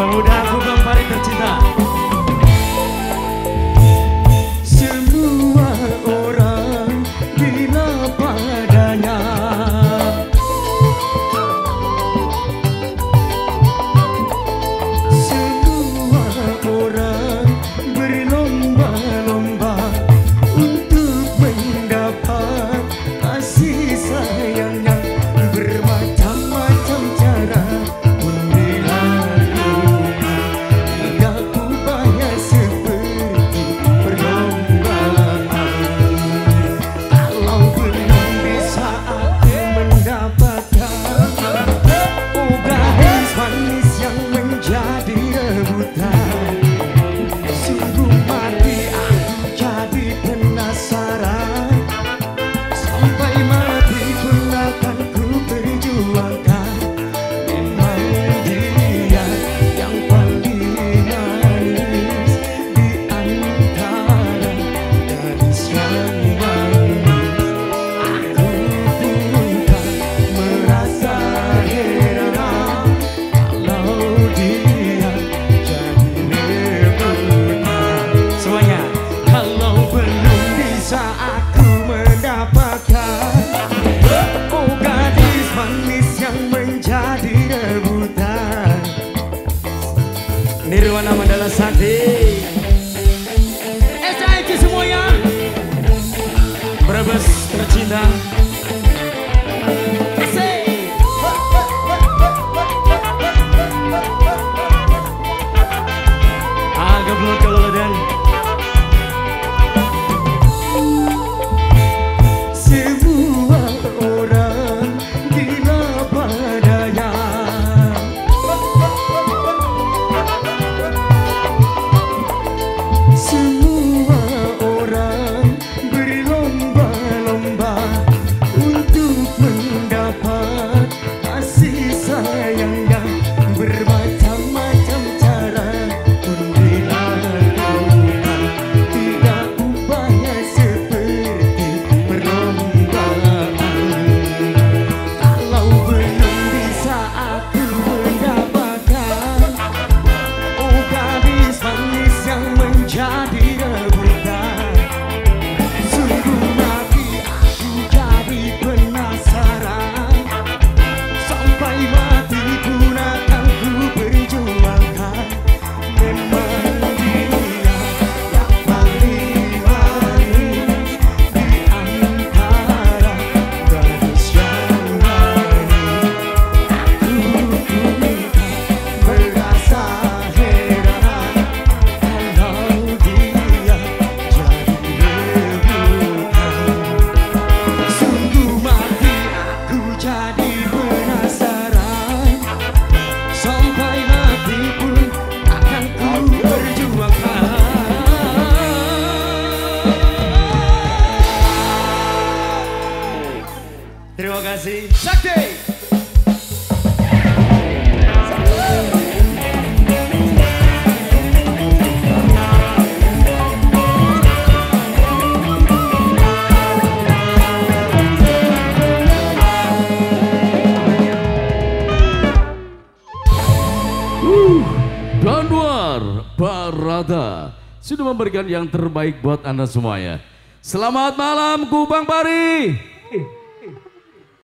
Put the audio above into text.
But pra Terima kasih. Sakti. Danwar Barada sudah memberikan yang terbaik buat Anda semuanya. Selamat malam Kubang Pari.